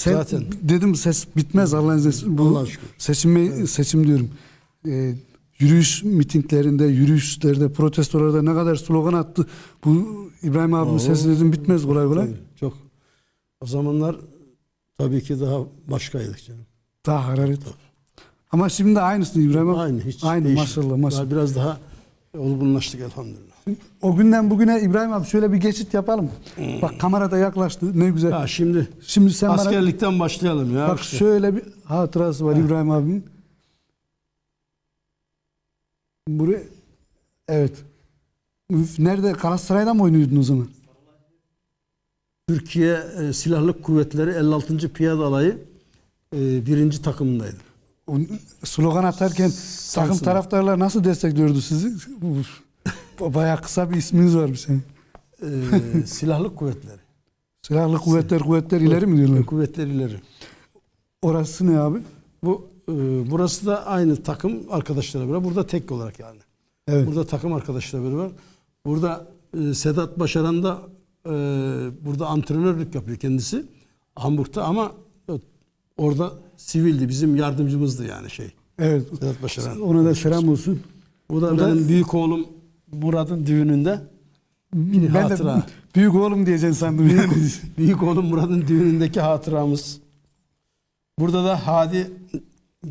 Sen, Zaten. dedim ses bitmez Allah'ın izniyle. Bu Allah'a şükür. seçim seçim diyorum. Ee, yürüyüş mitinglerinde, yürüyüşlerde, protestolarda ne kadar slogan attı. Bu İbrahim abimin sesi dedim bitmez kolay kolay. Tabii, çok. O zamanlar tabii ki daha başkaydık canım. Daha hararet. Ama şimdi de aynısın İbrahim abi. Aynı hiç Aynı değişmedi. maşallah maşallah. Daha biraz daha olgunlaştık elhamdülillah. O günden bugüne İbrahim abi şöyle bir geçit yapalım. Bak kamerada yaklaştı. Ne güzel. Ha şimdi Şimdi sen bana askerlikten başlayalım ya. bak işte. şöyle bir hatırası var İbrahim abimin. Buraya evet. Nerede? Galatasaray'da mı oynuyordun o zaman? Türkiye e, Silahlı Kuvvetleri 56. Piyade Alayı e, birinci takımındaydım. O slogan atarken takım Samsun'da. taraftarlar nasıl destekliyordu sizi? Uf, Bayağı kısa bir isminiz varmış senin. E, Silahlı Kuvvetleri. Silahlı kuvvetler kuvvetler ileri mi diyorlar? Kuvvetler ileri. Orası ne abi? Bu e, burası da aynı takım arkadaşlarla beraber. Burada tek olarak yani. Evet. Burada takım arkadaşlarla beraber. Burada e, Sedat Başaran da e, burada antrenörlük yapıyor kendisi. Hamburg'da ama e, orada sivildi. Bizim yardımcımızdı yani şey. Evet. Sedat Başaran. Ona da selam olsun. Bu da Bu da- benim büyük oğlum Murat'ın düğününde. Bir ben hatıra. de büyük oğlum diyeceksin sandım. Yani. Büyük oğlum Murat'ın düğünündeki hatıramız. Burada da Hadi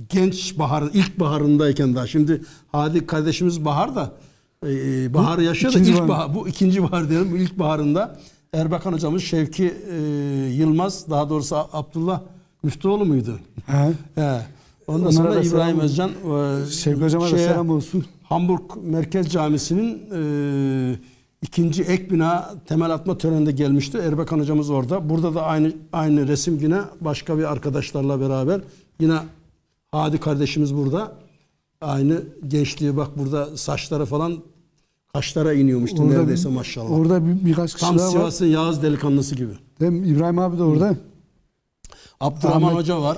genç bahar, ilk baharındayken daha. Şimdi Hadi kardeşimiz bahar da e, bahar yaşadı. İlk bahar. bahar, bu ikinci bahar diyelim. İlk baharında Erbakan hocamız Şevki e, Yılmaz, daha doğrusu Abdullah Müftüoğlu muydu? Ha. He. Ondan Onlara sonra da İbrahim selam- Özcan e, Şevki hocama da şeye- selam olsun. Hamburg Merkez Camisi'nin e, ikinci ek bina temel atma töreninde gelmişti. Erbakan hocamız orada. Burada da aynı aynı resim yine başka bir arkadaşlarla beraber yine Hadi kardeşimiz burada. Aynı gençliği bak burada saçları falan kaşlara iniyormuştu Orada neredeyse maşallah. Orada bir, birkaç kişi Tam daha var. Sivas'ın Yağız delikanlısı gibi. Mi? İbrahim abi de orada. Abdurrahman Ahmet- Hoca var.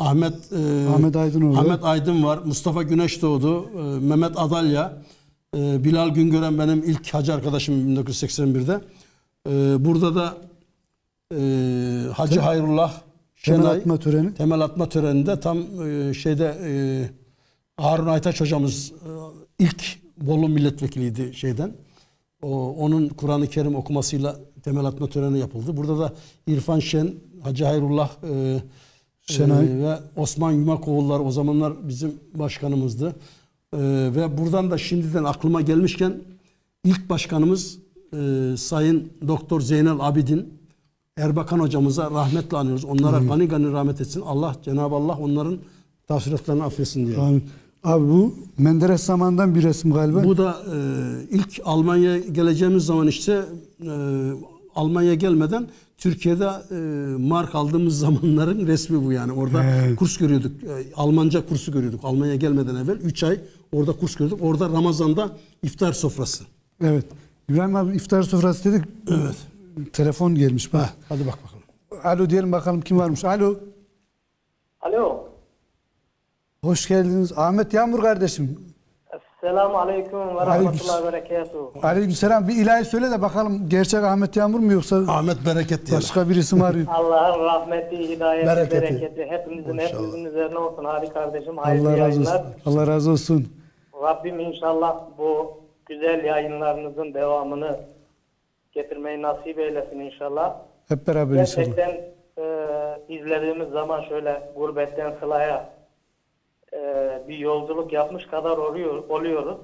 Ahmet e, Ahmet Aydın orada. Ahmet Aydın var. Mustafa Güneşdoğdu, e, Mehmet Adalya, e, Bilal Güngören benim ilk hacı arkadaşım 1981'de. E, burada da e, Hacı Hayrullah Temel Şenay atma töreni. temel atma töreninde tam e, şeyde e, Harun Aytaç hocamız e, ilk Bolu milletvekiliydi şeyden. O, onun Kur'an-ı Kerim okumasıyla temel atma töreni yapıldı. Burada da İrfan Şen, Hacı Hayrullah e, Şenay. e, ve Osman Yumakoğullar o zamanlar bizim başkanımızdı. E, ve buradan da şimdiden aklıma gelmişken ilk başkanımız e, Sayın Doktor Zeynel Abidin Erbakan hocamıza rahmetle anıyoruz. Onlara gani gani rahmet etsin. Allah Cenab-ı Allah onların tafsiratlarını affetsin diye. Amin. Abi bu Menderes zamandan bir resim galiba. Bu da e, ilk Almanya'ya geleceğimiz zaman işte e, Almanya'ya gelmeden Türkiye'de e, mark aldığımız zamanların resmi bu yani. Orada He. kurs görüyorduk. E, Almanca kursu görüyorduk. Almanya'ya gelmeden evvel 3 ay orada kurs görüyorduk. Orada Ramazan'da iftar sofrası. Evet. İbrahim abi iftar sofrası dedik. Evet. Telefon gelmiş bak. Hadi bak bakalım. Alo diyelim bakalım kim varmış. Alo. Alo. Hoş geldiniz. Ahmet Yağmur kardeşim. Esselamu aleyküm ve rahmetullahi ve berekatuhu. Aleykümselam. Bir ilahi söyle de bakalım gerçek Ahmet Yağmur mu yoksa Ahmet Bereket diyelim. başka birisi mi arıyor? Allah'ın rahmeti, hidayeti, Bereketi. bereketi, hepimizin Maşallah. hepimizin üzerine olsun. Hadi kardeşim, hayırlı Allah razı olsun. yayınlar. Allah razı olsun. Rabbim inşallah bu güzel yayınlarınızın devamını getirmeyi nasip eylesin inşallah. Hep beraber inşallah. Gerçekten e, izlediğimiz zaman şöyle gurbetten sılaya e, bir yolculuk yapmış kadar oluyor, oluyoruz.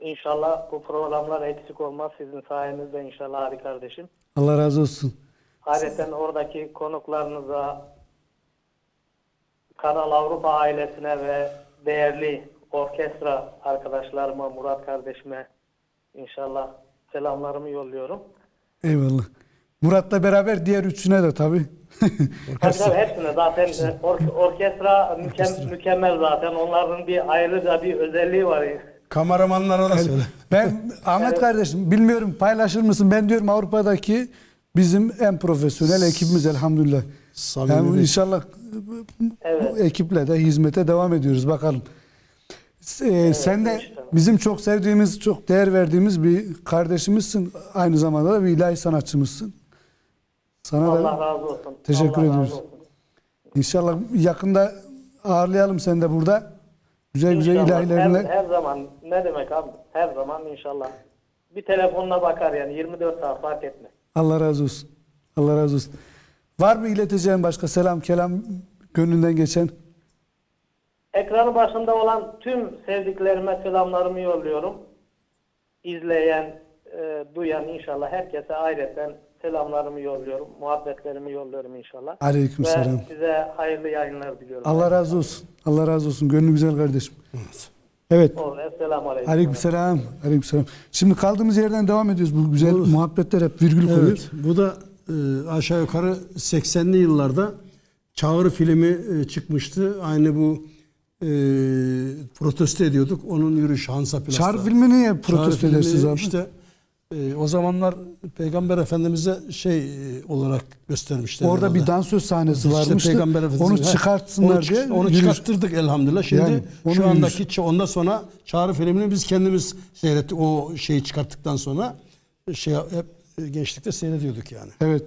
İnşallah bu programlar eksik olmaz sizin sayenizde inşallah hadi kardeşim. Allah razı olsun. Ayrıca oradaki konuklarınıza, Kanal Avrupa ailesine ve değerli orkestra arkadaşlarıma, Murat kardeşime inşallah selamlarımı yolluyorum. Eyvallah. Murat'la beraber diğer üçüne de tabii. Tabii tabii hepsine zaten or- orkestra mükem- mükemmel zaten. Onların bir ayrıca bir özelliği var. Kameramanlara da söyle. Ben Ahmet kardeşim bilmiyorum paylaşır mısın? Ben diyorum Avrupa'daki bizim en profesyonel ekibimiz elhamdülillah. Samimi Yani inşallah Evet. bu ekiple de hizmete devam ediyoruz bakalım. Ee, sen de inşallah. bizim çok sevdiğimiz, çok değer verdiğimiz bir kardeşimizsin. Aynı zamanda da bir ilahi sanatçımızsın. Sana Allah da razı olsun. Teşekkür Allah ediyoruz. inşallah yakında ağırlayalım seni de burada. Güzel güzel İnşallah. her, her zaman ne demek abi? Her zaman inşallah. Bir telefonla bakar yani 24 saat fark etmez. Allah razı olsun. Allah razı olsun. Var mı ileteceğin başka selam, kelam gönlünden geçen? Ekranı başında olan tüm sevdiklerime selamlarımı yolluyorum. İzleyen, e, duyan inşallah herkese ayrıca selamlarımı yolluyorum. Muhabbetlerimi yolluyorum inşallah. Aleyküm Ve selam. size hayırlı yayınlar diliyorum. Allah razı olsun. Allah razı olsun. Gönlü güzel kardeşim. Evet. Oldu. Esselamu Aleyküm. Aleykümselam. Aleykümselam. Şimdi kaldığımız yerden devam ediyoruz. Bu güzel muhabbetler hep virgül. Evet. Bu da e, aşağı yukarı 80'li yıllarda Çağrı filmi e, çıkmıştı. Aynı bu e, protesto ediyorduk. Onun yürüyüşü Hansa Plas'ta. Çağrı filmi niye Çağrı protesto edersiniz abi? İşte e, o zamanlar Peygamber Efendimiz'e şey e, olarak göstermişler. Orada herhalde. bir dansöz sahnesi İşte varmıştı. Peygamber Efendimiz- Onu çıkartsınlar onu, diye. Onu yürüyüş- çıkarttırdık elhamdülillah. Şimdi Yani şu andaki yürüyüşü. ç- ondan sonra Çağrı filmini biz kendimiz seyrettik. O şeyi çıkarttıktan sonra şey hep e, gençlikte seyrediyorduk yani. Evet.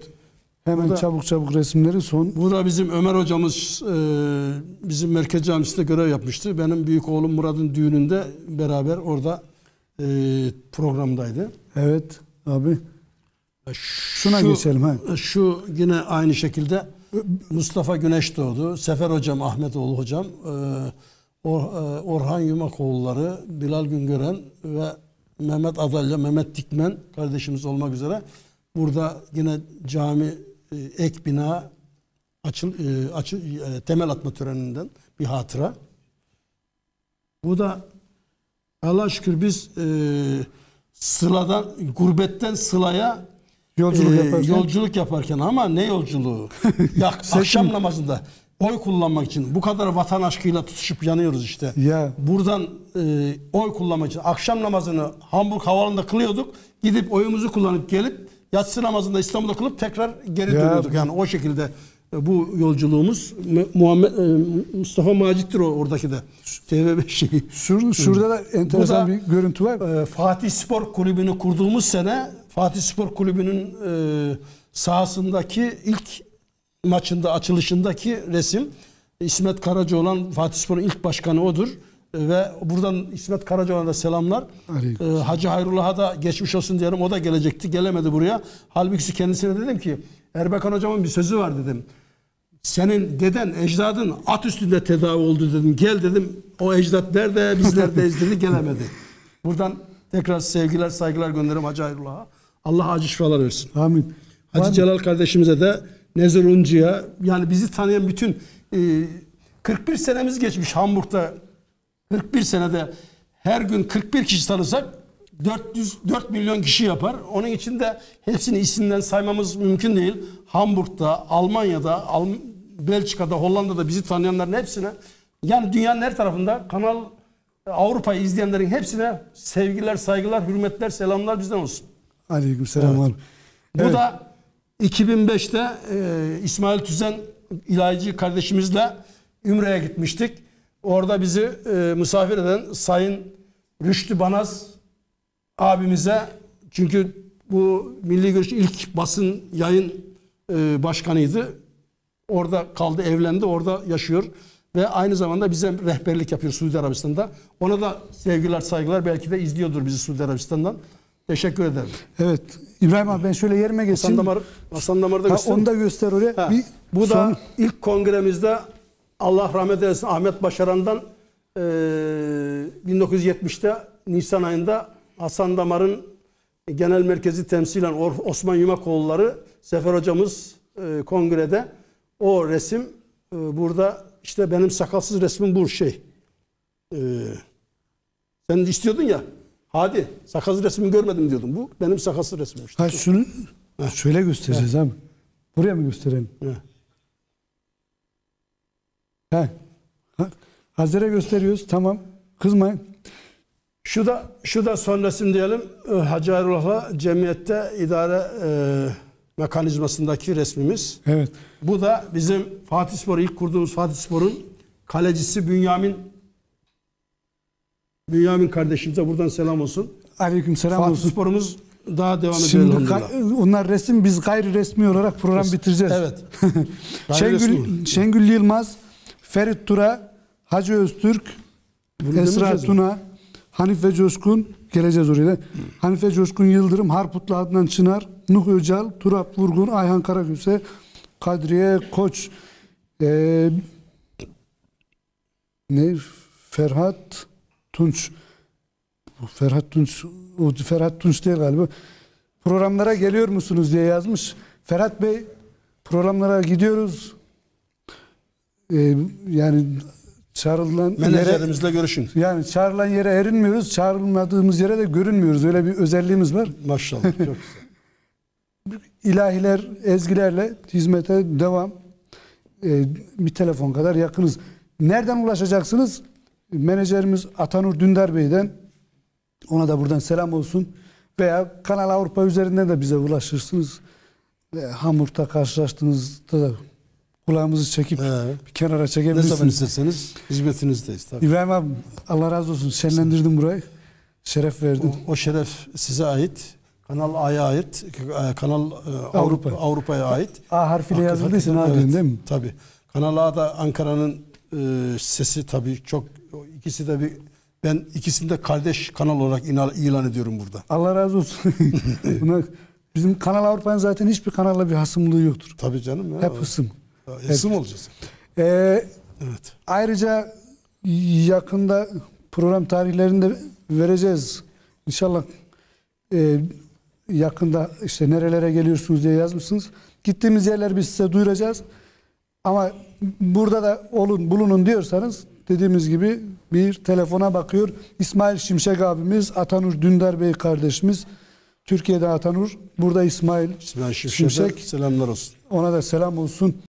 Hemen Burada- çabuk çabuk resimleri son. Bu da bizim Ömer hocamız e, bizim merkez camisinde görev yapmıştı. Benim büyük oğlum Murat'ın düğününde beraber orada e, programdaydı. Evet abi. Şuna Şu- geçelim. Ha. Şu yine aynı şekilde Mustafa Güneş doğdu. Sefer hocam, Ahmetoğlu hocam, e, Or- e, Orhan Yumakoğulları, Bilal Güngören ve Mehmet Adalya, Mehmet Dikmen kardeşimiz olmak üzere burada yine cami e, ek bina açıl, açı- e, temel atma töreninden bir hatıra. Bu da Allah şükür biz e, sıladan, gurbetten sılaya Yolculuk ee, yaparken. Yolculuk yaparken ama ne yolculuğu? ya, akşam namazında oy kullanmak için bu kadar vatan aşkıyla tutuşup yanıyoruz işte. Ya. Buradan e, oy kullanmak için akşam namazını Hamburg havaalanında kılıyorduk. Gidip oyumuzu kullanıp gelip yatsı namazında İstanbul'da kılıp tekrar geri Ya. dönüyorduk. Yani o şekilde e, bu yolculuğumuz Mu- Muhammed e, Mustafa Macit'tir o oradaki de. TV5 şeyi. Şur, şurada da enteresan da- bir görüntü var. Ee, Fatih Spor Kulübü'nü kurduğumuz sene Fatih Spor Kulübü'nün e, sahasındaki ilk maçında açılışındaki resim İsmet Karaca olan Fatih Spor'un ilk başkanı odur. E, Ve buradan İsmet Karacaoğlu'na da selamlar. Aleyküm. E, Hacı Hayrullah'a da geçmiş olsun diyelim. O da gelecekti. Gelemedi buraya. Halbuki kendisine dedim ki Erbakan hocamın bir sözü var dedim. Senin deden, ecdadın at üstünde tedavi oldu dedim. Gel dedim. O ecdat nerede, biz neredeyiz dedi. Gelemedi. Buradan tekrar sevgiler, saygılar gönderirim Hacı Hayrullah'a. Allah acı şifalar versin. Amin. Hacı? Celal kardeşimize de Nezir Uncu'ya yani bizi tanıyan bütün e, 41 senemiz geçmiş Hamburg'da 41 senede her gün 41 kişi tanısak 400 4 milyon kişi yapar. Onun için de hepsini isimden saymamız mümkün değil. Hamburg'da, Almanya'da, Alm- Belçika'da, Hollanda'da bizi tanıyanların hepsine yani dünyanın her tarafında kanal Avrupa'yı izleyenlerin hepsine sevgiler, saygılar, hürmetler, selamlar bizden olsun. Aleyküm selam abi. Bu Evet. da 2005'te e, İsmail Tüzen ilahici kardeşimizle Ümre'ye gitmiştik. Orada bizi e, misafir eden Sayın Rüştü Banaz abimize çünkü bu Milli Görüş ilk basın yayın e, başkanıydı. Orada kaldı, evlendi, orada yaşıyor ve aynı zamanda bize rehberlik yapıyor Suudi Arabistan'da. Ona da sevgiler, saygılar. Belki de izliyordur bizi Suudi Arabistan'dan. Teşekkür ederim. Evet. İbrahim abi ben şöyle yerime Hasan geçeyim. Damar, Hasan Damar'da Ha, göster. onu da göster oraya. Ha, Bir bu son- da ilk kongremizde Allah rahmet eylesin Ahmet Başaran'dan eee 1970'te Nisan ayında Hasan Damar'ın genel merkezi temsilen Osman Yumakoğulları Sefer hocamız eee, kongrede o resim eee, burada işte benim sakalsız resmim bu şey. Eee, sen istiyordun ya. Hadi sakalsız resmimi görmedim diyordum. Bu benim sakalsız resmim işte. Ha şunu şöyle göstereceğiz abi. Buraya mı gösterelim? Heh. He. Ha. Hazire gösteriyoruz. Tamam. Kızmayın. Şu da şu da son resim diyelim. Ee, Hacı Hayrullah'la cemiyette idare e, mekanizmasındaki resmimiz. Evet. Bu da bizim Fatih Spor ilk kurduğumuz Fatih Spor'un kalecisi Bünyamin Bünyamin kardeşimize buradan selam olsun. Aleyküm selam Fatih olsun. Spor'umuz daha devam ediyor Şimdi onlar resim biz gayri resmi olarak program bitireceğiz. Evet. Şengül, Şengül Yılmaz, Ferit Tura, Hacı Öztürk, Bunu Esra demeyeceğiz mi? Hanife Coşkun, geleceğiz oraya da. Hanife Coşkun Yıldırım, Harputlu Adnan Çınar, Nuh Öcal, Turap Vurgun, Ayhan Karagüse, Kadriye Koç, eee, ne? Ferhat Tunç. Ferhat Tunç, o Ferhat Tunç değil galiba. Programlara geliyor musunuz diye yazmış. Ferhat Bey programlara gidiyoruz. Ee, yani çağrılan yere, Menajerimizle görüşün. yani çağrılan yere erinmiyoruz. Çağrılmadığımız yere de görünmüyoruz. Öyle bir özelliğimiz var. Maşallah. Çok güzel. İlahiler, ezgilerle hizmete devam. Ee, bir telefon kadar yakınız. Nereden ulaşacaksınız? Menajerimiz Atanur Dündar Bey'den. Ona da buradan selam olsun. Veya Kanal Avrupa üzerinden de bize ulaşırsınız. Ve Hamur'da karşılaştığınızda da kulağımızı çekip Evet. bir kenara ne zaman çekebilirsiniz. isterseniz hizmetinizdeyiz tabii. İbrahim abi Allah razı olsun. Şenlendirdin burayı. Şeref verdin. O, o şeref size ait. Kanal A'ya ait. Kanal e, Avrupa. Avrupa Avrupa'ya ait. A harfiyle yazıldıysa ne Evet, değil mi? Tabii. Kanal A'da Ankara'nın e, sesi tabii çok ikisi de bir ben ikisini de kardeş kanal olarak ilan, ilan ediyorum burada. Allah razı olsun. Buna, bizim Kanal Avrupa'nın zaten hiçbir kanalla bir hasımlığı yoktur. Tabii canım ya. Hep hısım. Hesım olacağız. Ee, Evet. ayrıca yakında program tarihlerinde vereceğiz. İnşallah e, yakında işte nerelere geliyorsunuz diye yazmışsınız. Gittiğimiz yerler biz size duyuracağız. Ama burada da olun bulunun diyorsanız dediğimiz gibi bir telefona bakıyor. İsmail Şimşek abimiz, Atanur Dündar Bey kardeşimiz. Türkiye'de Atanur, burada İsmail İsmail Şimşek'e Şimşek. selamlar olsun. Ona da selam olsun.